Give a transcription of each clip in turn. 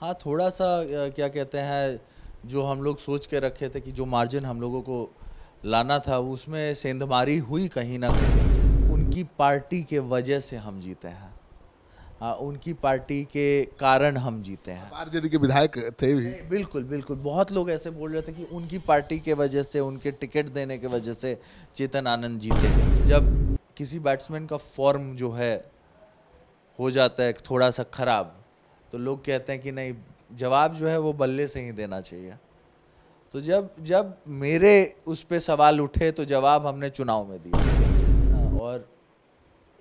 हाँ, थोड़ा-सा क्या कहते हैं, जो हम लोग सोच के रखे थे कि जो मार्जिन हम लोगों को लाना था, उसमें सेंधमारी हुई कहीं ना कहीं। उनकी पार्टी के वजह से हम जीते हैं। अ, उनकी पार्टी के कारण हम जीते हैं। आरजेडी के विधायक थे भी बिल्कुल, बिल्कुल। बहुत लोग ऐसे बोल रहे थे कि उनकी पार्टी के वजह से, उनके टिकट देने के वजह से चेतन आनंद जीते हैं। जब किसी बैट्समैन का फ़ॉर्म जो है, हो जाता है थोड़ा-सा ख़राब, तो लोग कहते हैं कि नहीं, जवाब जो है वो बल्ले से ही देना चाहिए। तो जब जब मेरे उस पर सवाल उठे, तो जवाब हमने चुनाव में दिया। हाँ, और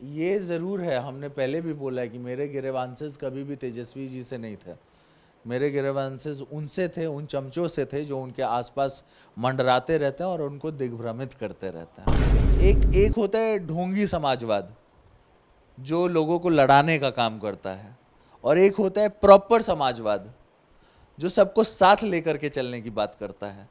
ये ज़रूर है, हमने पहले भी बोला है कि मेरे ग्रीवांसेस कभी भी तेजस्वी जी से नहीं थे। मेरे ग्रीवांसेस उनसे थे, उन चमचों से थे जो उनके आस-पास मंडराते रहते हैं और उनको दिग्भ्रमित करते रहते हैं। एक एक होता है ढोंगी समाजवाद, जो लोगों को लड़ाने का काम करता है और एक होता है प्रॉपर समाजवाद, जो सबको साथ लेकर के चलने की बात करता है।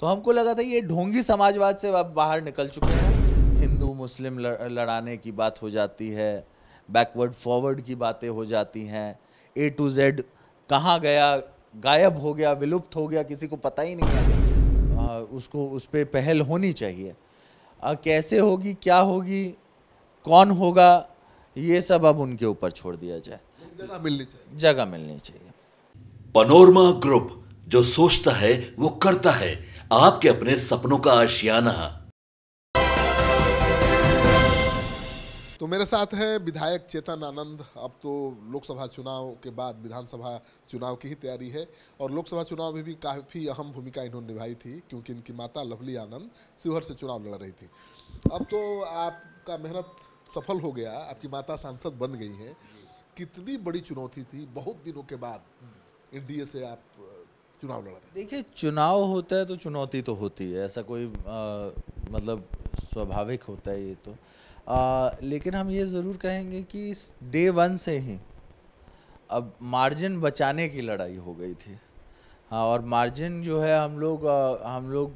तो हमको लगा था ये ढोंगी समाजवाद से अब बाहर निकल चुके हैं। हिंदू मुस्लिम लड़ाने की बात हो जाती है, बैकवर्ड फॉरवर्ड की बातें हो जाती हैं, ए टू ज़ेड कहाँ गया, गायब हो गया, विलुप्त हो गया, किसी को पता ही नहीं है। उसको उस पर पहल होनी चाहिए। अ, कैसे होगी, क्या होगी, कौन होगा, ये सब अब उनके ऊपर छोड़ दिया जाए। जगह मिलनी चाहिए। जगह मिलनी चाहिए। पनोरमा ग्रुप जो सोचता है वो करता है। आपके अपने सपनों का आशियाना। तो मेरे साथ है विधायक चेतन आनंद। अब तो लोकसभा चुनाव के बाद विधानसभा चुनाव की ही तैयारी है और लोकसभा चुनाव में भी काफ़ी अहम भूमिका इन्होंने निभाई थी क्योंकि इनकी माता लवली आनंद शिवहर से चुनाव लड़ रही थी। अब तो आपका मेहनत सफल हो गया आपकी माता सांसद बन गई हैं। कितनी बड़ी चुनौती थी बहुत दिनों के बाद एनडीए से आप चुनाव लड़ रहे देखिए चुनाव होता है तो चुनौती तो होती है ऐसा कोई आ, मतलब स्वाभाविक होता है ये तो। आ, लेकिन हम ये ज़रूर कहेंगे कि डे वन से ही अब मार्जिन बचाने की लड़ाई हो गई थी। हाँ और मार्जिन जो है हम लोग आ, हम लोग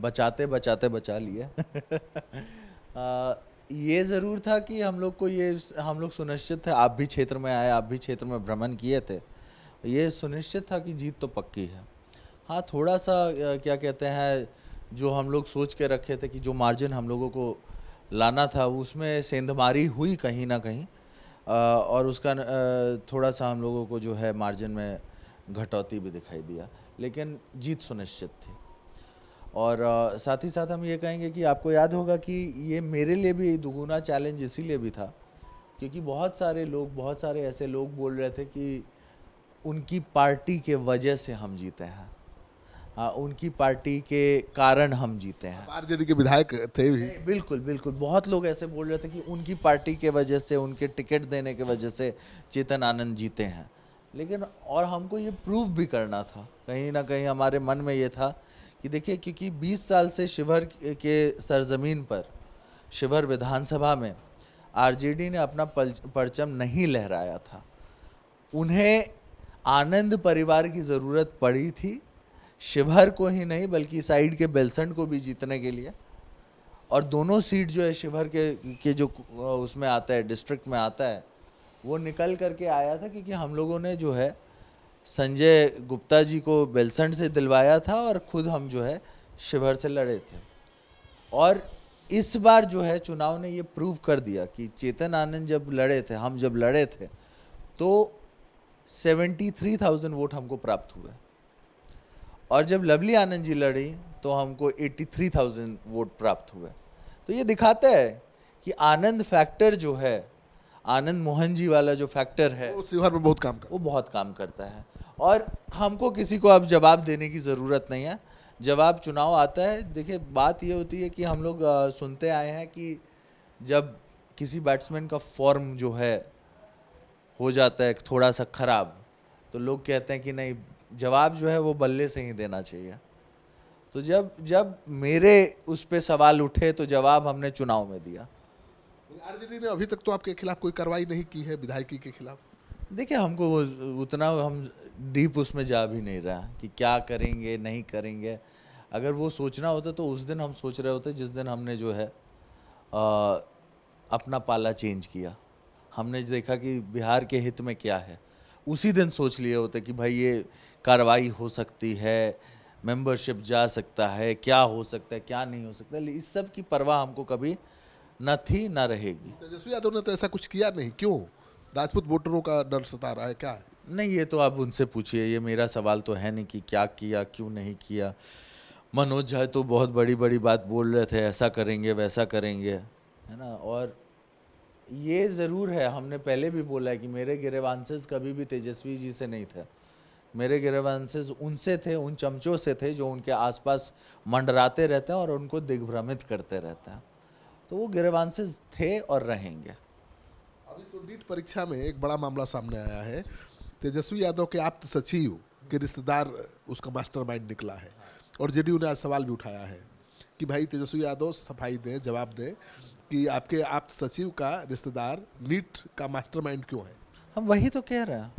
बचाते बचाते बचा लिए। ये ज़रूर था कि हम लोग को ये हम लोग सुनिश्चित थे, आप भी क्षेत्र में आए, आप भी क्षेत्र में भ्रमण किए थे। ये सुनिश्चित था कि जीत तो पक्की है। हाँ थोड़ा सा क्या कहते हैं, जो हम लोग सोच के रखे थे कि जो मार्जिन हम लोगों को लाना था, उसमें सेंधमारी हुई कहीं ना कहीं। और उसका थोड़ा सा हम लोगों को जो है मार्जिन में घटौती भी दिखाई दिया। लेकिन जीत सुनिश्चित थी। और साथ ही साथ हम ये कहेंगे कि आपको याद होगा कि ये मेरे लिए भी दुगुना चैलेंज इसीलिए भी था क्योंकि बहुत सारे लोग बहुत सारे ऐसे लोग बोल रहे थे कि उनकी पार्टी के वजह से हम जीते हैं। हाँ, उनकी पार्टी के कारण हम जीते हैं। आरजेडी के विधायक थे भी। बिल्कुल बिल्कुल। बहुत लोग ऐसे बोल रहे थे कि उनकी पार्टी के वजह से उनके टिकट देने के वजह से चेतन आनंद जीते हैं। लेकिन और हमको ये प्रूव भी करना था कहीं ना कहीं हमारे मन में ये था कि देखिए, क्योंकि 20 साल से शिवहर के सरजमीन पर शिवहर विधानसभा में आरजेडी ने अपना परचम नहीं लहराया था। उन्हें आनंद परिवार की ज़रूरत पड़ी थी शिवहर को ही नहीं, बल्कि साइड के बेलसंड को भी जीतने के लिए। और दोनों सीट जो है शिवहर के के जो, उसमें आता है, डिस्ट्रिक्ट में आता है, वो निकल करके आया था, क्योंकि हम लोगों ने जो है संजय गुप्ता जी को बेलसंड से दिलवाया था और खुद हम जो है शिवहर से लड़े थे। और इस बार जो है चुनाव ने ये प्रूव कर दिया कि चेतन आनंद जब लड़े थे हम जब लड़े थे तो 73,000 वोट हमको प्राप्त हुए। और जब लवली आनंद जी लड़ी तो हमको 83,000 वोट प्राप्त हुए। तो ये दिखाता है कि आनंद फैक्टर जो है आनंद मोहन जी वाला जो फैक्टर है वो शिवहर में बहुत काम कर वो बहुत काम करता है। और हमको किसी को अब जवाब देने की ज़रूरत नहीं है। जवाब चुनाव आता है। देखिए, बात ये होती है कि हम लोग सुनते आए हैं कि जब किसी बैट्समैन का फॉर्म जो है, हो जाता है थोड़ा सा ख़राब तो लोग कहते हैं कि नहीं, जवाब जो है वो बल्ले से ही देना चाहिए। तो जब जब मेरे उस पर सवाल उठे तो जवाब हमने चुनाव में दिया। आरजेडी ने अभी तक तो आपके खिलाफ कोई कार्रवाई नहीं की है, विधायकी के खिलाफ? देखिए हमको उतना हम डीप उसमें जा भी नहीं रहा कि क्या करेंगे नहीं करेंगे। अगर वो सोचना होता तो उस दिन हम सोच रहे होते जिस दिन हमने जो है अ, अपना पाला चेंज किया। हमने देखा कि बिहार के हित में क्या है। उसी दिन सोच लिए होते कि भाई ये कार्रवाई हो सकती है मेंबरशिप जा सकता है क्या हो सकता है क्या नहीं हो सकता इस सब की परवाह हमको कभी न थी न रहेगी। तेजस्वी यादव ने तो ऐसा कुछ किया नहीं क्यों? राजपूत वोटरों का डर सता रहा है, क्या है? नहीं, ये तो आप उनसे पूछिए, ये मेरा सवाल तो है नहीं कि क्या किया, क्यों नहीं किया। मनोज झा तो बहुत बड़ी बड़ी बात बोल रहे थे, ऐसा करेंगे, वैसा करेंगे, है ना? और ये ज़रूर है, हमने पहले भी बोला है कि मेरे गिरेवांसेस कभी भी तेजस्वी जी से नहीं थे। मेरे गिरेवांसेस उनसे थे, उन चमचों से थे जो उनके आसपास मंडराते रहते हैं और उनको दिग्भ्रमित करते रहते हैं। तो वो गिरेवांसेस थे और रहेंगे। नीट परीक्षा में एक बड़ा मामला सामने आया है। तेजस्वी यादव के आप्त सचिव के रिश्तेदार, उसका मास्टरमाइंड निकला है। और जेडीयू ने आज सवाल भी उठाया है कि भाई तेजस्वी यादव सफ़ाई दें, जवाब दें कि आपके, आप सचिव का रिश्तेदार नीट का मास्टरमाइंड क्यों है? हम वही तो कह रहे हैं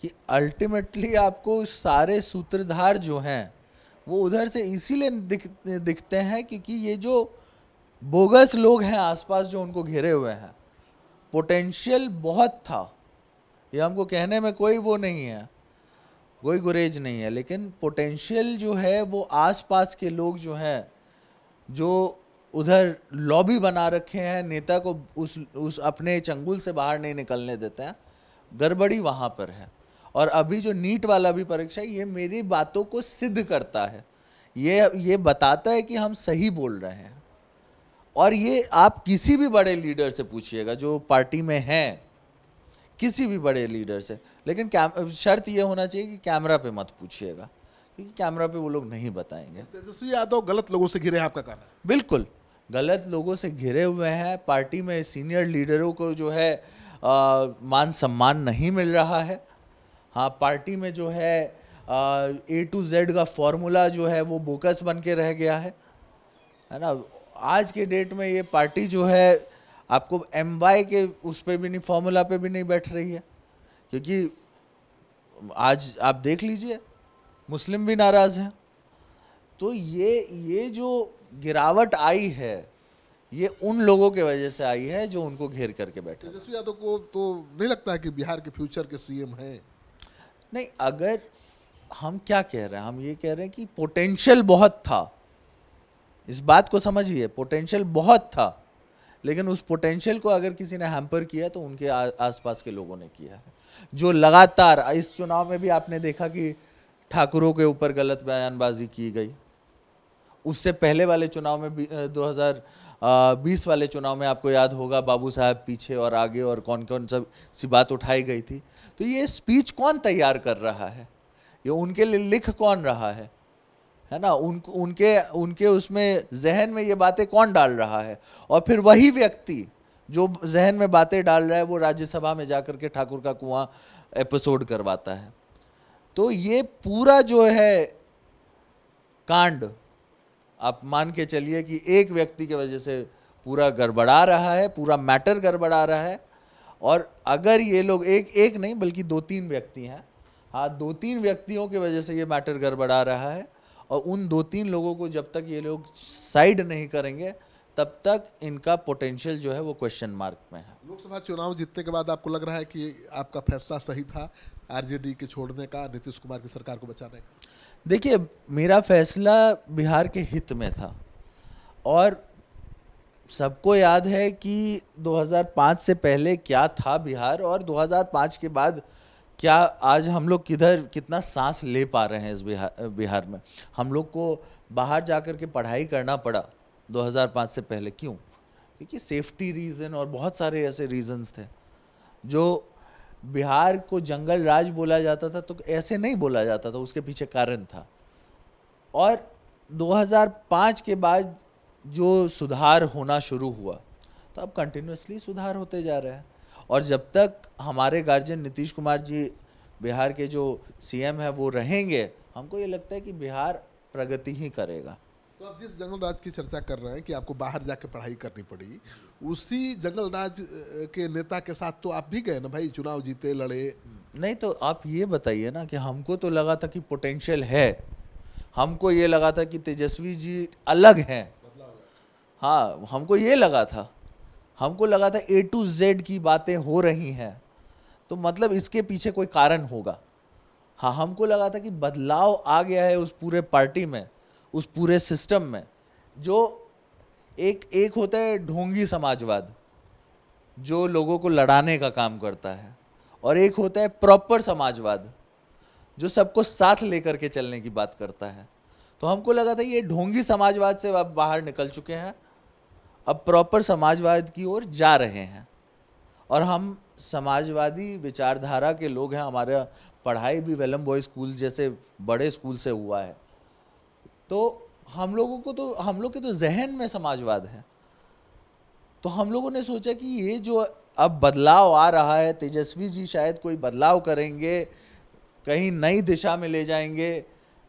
कि अल्टीमेटली आपको सारे सूत्रधार जो हैं, वो उधर से इसीलिए दिख, दिखते हैं क्योंकि ये जो बोगस लोग हैं आसपास जो उनको घेरे हुए हैं पोटेंशियल बहुत था। ये हमको कहने में कोई वो नहीं है, कोई गुरेज नहीं है, लेकिन पोटेंशियल जो है, वो आसपास के लोग जो हैं, जो उधर लॉबी बना रखे हैं, नेता को उस उस अपने चंगुल से बाहर नहीं निकलने देते हैं, गड़बड़ी वहाँ पर है। और अभी जो नीट वाला भी परीक्षा ये मेरी बातों को सिद्ध करता है। ये ये बताता है कि हम सही बोल रहे हैं। और ये आप किसी भी बड़े लीडर से पूछिएगा जो पार्टी में हैं किसी भी बड़े लीडर से। लेकिन शर्त ये होना चाहिए कि कैमरा पे मत पूछिएगा क्योंकि कैमरा पे वो लोग नहीं बताएँगे। तेजस्वी यादव गलत लोगों से घिरे हैं आपका कहना बिल्कुल गलत लोगों से घिरे हुए हैं। पार्टी में सीनियर लीडरों को जो है आ, मान सम्मान नहीं मिल रहा है। हाँ पार्टी में जो है ए टू जेड का फॉर्मूला जो है वो बोकस बन के रह गया है। है ना? आज के डेट में ये पार्टी जो है आपको एम वाई के उस पर भी नहीं फॉर्मूला पे भी नहीं बैठ रही है। क्योंकि आज आप देख लीजिए मुस्लिम भी नाराज़ हैं। तो ये ये जो गिरावट आई है ये उन लोगों के वजह से आई है जो उनको घेर करके बैठे तेजस्वी यादव को तो नहीं लगता है कि बिहार के फ्यूचर के सीएम हैं? नहीं अगर हम क्या कह रहे हैं हम ये कह रहे हैं कि पोटेंशियल बहुत था। इस बात को समझिए पोटेंशियल बहुत था, लेकिन उस पोटेंशियल को अगर किसी ने हैम्पर किया तो उनके आसपास के लोगों ने किया है। जो लगातार, इस चुनाव में भी आपने देखा कि ठाकुरों के ऊपर गलत बयानबाजी की गई। उससे पहले वाले चुनाव में दो बीस वाले चुनाव में आपको याद होगा, बाबू साहब पीछे और आगे और कौन कौन सब, सी बात उठाई गई थी। तो ये स्पीच कौन तैयार कर रहा है? ये उनके लिए लिख कौन रहा है? है ना? उन, उनके उनके उसमें जहन में ये बातें कौन डाल रहा है? और फिर वही व्यक्ति जो जहन में बातें डाल रहा है, वो राज्यसभा में जाकर के ठाकुर का कुआँ एपिसोड करवाता है। तो ये पूरा जो है कांड, आप मान के चलिए कि एक व्यक्ति की वजह से पूरा गड़बड़ा रहा है, पूरा मैटर गड़बड़ा रहा है। और अगर ये लोग एक एक नहीं, बल्कि दो तीन व्यक्ति हैं हाँ दो तीन व्यक्तियों की वजह से ये मैटर गड़बड़ा रहा है। और उन दो तीन लोगों को जब तक ये लोग साइड नहीं करेंगे तब तक इनका पोटेंशियल जो है वो क्वेश्चन मार्क में है। लोकसभा चुनाव जीतने के बाद आपको लग रहा है कि आपका फैसला सही था आरजेडी के छोड़ने का नीतीश कुमार की सरकार को बचाने का? देखिए मेरा फैसला बिहार के हित में था। और सबको याद है कि 2005 से पहले क्या था बिहार और 2005 के बाद क्या आज हम लोग किधर कितना सांस ले पा रहे हैं इस बिहार बिहार में? हम लोग को बाहर जा कर के पढ़ाई करना पड़ा 2005 से पहले। क्यों? क्योंकि सेफ्टी रीज़न और बहुत सारे ऐसे रीजंस थे। जो बिहार को जंगल राज बोला जाता था तो ऐसे नहीं बोला जाता था, उसके पीछे कारण था। और 2005 के बाद जो सुधार होना शुरू हुआ तो अब कंटिन्यूसली सुधार होते जा रहे हैं। और जब तक हमारे गार्जियन नीतीश कुमार जी बिहार के जो सीएम है वो रहेंगे हमको ये लगता है कि बिहार प्रगति ही करेगा। तो आप जिस जंगल राज की चर्चा कर रहे हैं कि आपको बाहर जाके पढ़ाई करनी पड़ी उसी जंगल राज के नेता के साथ तो आप भी गए ना भाई? चुनाव जीते लड़े। नहीं तो आप ये बताइए ना कि हमको तो लगा था कि पोटेंशियल है। हमको ये लगा था कि तेजस्वी जी अलग हैं। हाँ हमको ये लगा था। हमको लगा था ए टू जेड की बातें हो रही हैं तो मतलब इसके पीछे कोई कारण होगा। हाँ हमको लगा था कि बदलाव आ गया है उस पूरे पार्टी में, उस पूरे सिस्टम में, जो एक एक होता है ढोंगी समाजवाद, जो लोगों को लड़ाने का काम करता है, और एक होता है प्रॉपर समाजवाद, जो सबको साथ लेकर के चलने की बात करता है। तो हमको लगा था ये ढोंगी समाजवाद से अब बाहर निकल चुके हैं अब प्रॉपर समाजवाद की ओर जा रहे हैं। और हम समाजवादी विचारधारा के लोग हैं, हमारा पढ़ाई भी वेलम बॉय स्कूल जैसे बड़े स्कूल से हुआ है। तो हम लोगों को तो हम लोग के तो जहन में समाजवाद है। तो हम लोगों ने सोचा कि ये जो अब बदलाव आ रहा है, तेजस्वी जी शायद कोई बदलाव करेंगे, कहीं नई दिशा में ले जाएँगे,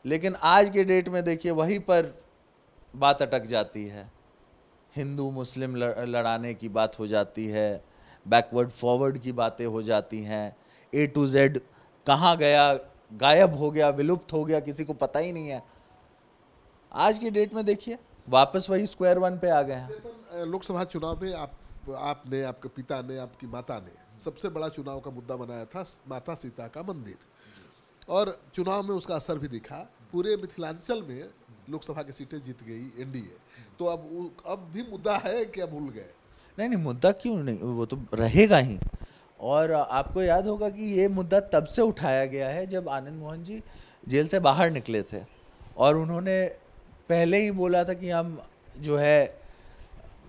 लेकिन आज के डेट में देखिए वहीं पर बात अटक जाती है। हिंदू मुस्लिम लड़ाने की बात हो जाती है बैकवर्ड फॉरवर्ड की बातें हो जाती हैं ए टू जेड कहाँ गया, गायब हो गया, विलुप्त हो गया, किसी को पता ही नहीं है। आज की डेट में देखिए, वापस वही स्क्वायर वन पे आ गए हैं। लोकसभा चुनाव में आप आपने आपके पिता ने, आपकी माता ने सबसे बड़ा चुनाव का मुद्दा बनाया था, माता सीता का मंदिर। और चुनाव में उसका असर भी दिखा। पूरे मिथिलांचल में लोकसभा की सीटें जीत गई एनडीए। तो अब अब भी मुद्दा है कि अब भूल गए नहीं नहीं मुद्दा क्यों नहीं? वो तो रहेगा ही। और आपको याद होगा कि ये मुद्दा तब से उठाया गया है जब आनंद मोहन जी जेल से बाहर निकले थे। और उन्होंने पहले ही बोला था कि हम जो है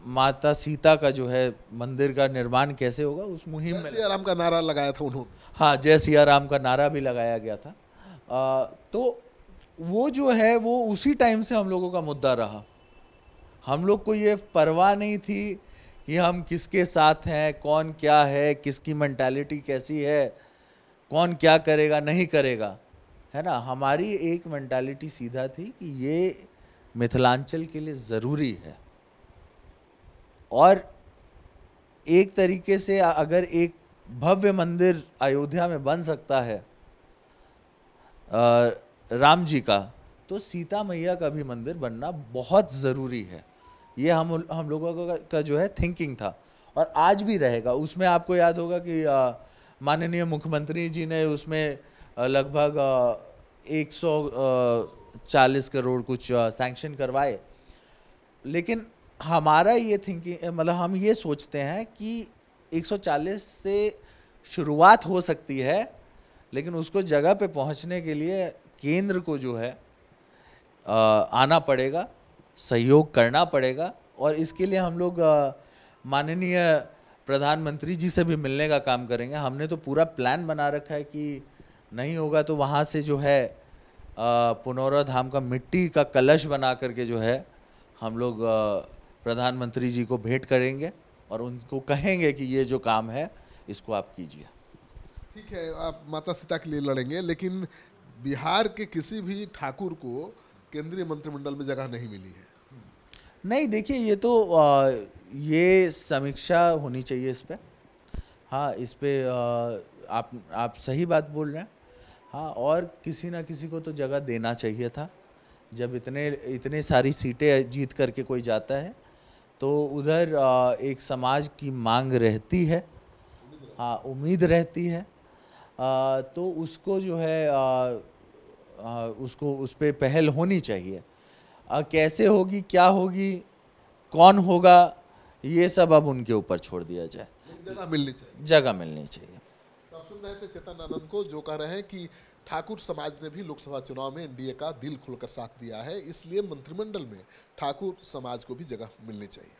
माता सीता का जो है मंदिर का निर्माण कैसे होगा उस मुहिम में सिया राम का नारा लगाया था उन्होंने। हाँ जय सिया राम का नारा भी लगाया गया था। आ, तो वो जो है, वो उसी टाइम से हम लोगों का मुद्दा रहा। हम लोग को ये परवाह नहीं थी कि हम किसके साथ हैं, कौन क्या है, किसकी मैंटेलिटी कैसी है, कौन क्या करेगा, नहीं करेगा। है ना? हमारी एक मैंटेलिटी सीधा थी कि ये मिथिलांचल के लिए ज़रूरी है। और एक तरीके से अगर एक भव्य मंदिर अयोध्या में बन सकता है राम जी का तो सीता मैया का भी मंदिर बनना बहुत ज़रूरी है। ये हम हम लोगों का, का जो है थिंकिंग था। और आज भी रहेगा। उसमें आपको याद होगा कि माननीय मुख्यमंत्री जी ने उसमें लगभग एक सौ चालीस करोड़ कुछ सैंक्शन करवाए। लेकिन हमारा ये थिंकिंग मतलब हम ये सोचते हैं कि 140 से शुरुआत हो सकती है लेकिन उसको जगह पे पहुँचने के लिए केंद्र को जो है आना पड़ेगा, सहयोग करना पड़ेगा और इसके लिए हम लोग माननीय प्रधानमंत्री जी से भी मिलने का काम करेंगे। हमने तो पूरा प्लान बना रखा है कि नहीं होगा तो वहाँ से जो है पुनौरा धाम का मिट्टी का कलश बना करके जो है, हम लोग प्रधानमंत्री जी को भेंट करेंगे और उनको कहेंगे कि ये जो काम है, इसको आप कीजिए। ठीक है, आप माता सीता के लिए लड़ेंगे, लेकिन बिहार के किसी भी ठाकुर को केंद्रीय मंत्रिमंडल में जगह नहीं मिली है। नहीं देखिए ये तो आ, ये समीक्षा होनी चाहिए इस पर हाँ इस पर आप आप सही बात बोल रहे हैं। हाँ और किसी ना किसी को तो जगह देना चाहिए था। जब इतने इतने सारी सीटें जीत करके कोई जाता है तो उधर एक समाज की मांग रहती है। हाँ उम्मीद रहती है। आ, तो उसको जो है उसको उस पर पहल होनी चाहिए। कैसे होगी क्या होगी कौन होगा ये सब अब उनके ऊपर छोड़ दिया जाए। जगह मिलनी चाहिए। जगह मिलनी चाहिए। सुन रहे थे चेतन आनंद को जो कह रहे हैं कि ठाकुर समाज ने भी लोकसभा चुनाव में एनडीए का दिल खुलकर साथ दिया है इसलिए मंत्रिमंडल में ठाकुर समाज को भी जगह मिलनी चाहिए।